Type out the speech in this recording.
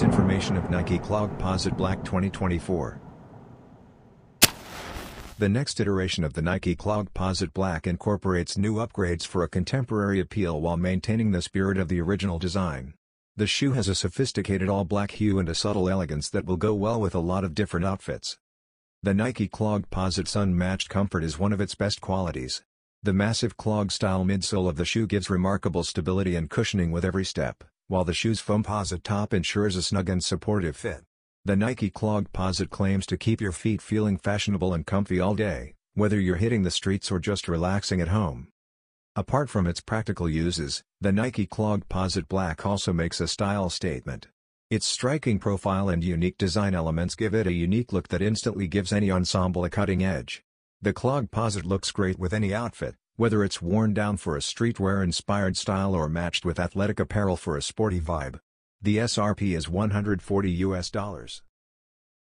Information of Nike Clogposite Black 2024. The next iteration of the Nike Clogposite Black incorporates new upgrades for a contemporary appeal while maintaining the spirit of the original design. The shoe has a sophisticated all-black hue and a subtle elegance that will go well with a lot of different outfits. The Nike Clogposite's unmatched comfort is one of its best qualities. The massive clog-style midsole of the shoe gives remarkable stability and cushioning with every step, while the shoe's foamposite top ensures a snug and supportive fit. The Nike Clog Clogposite claims to keep your feet feeling fashionable and comfy all day, whether you're hitting the streets or just relaxing at home. Apart from its practical uses, the Nike Clog Clogposite Black also makes a style statement. Its striking profile and unique design elements give it a unique look that instantly gives any ensemble a cutting edge. The Clog Clogposite looks great with any outfit, whether it's worn down for a streetwear-inspired style or matched with athletic apparel for a sporty vibe. The SRP is 140 US dollars.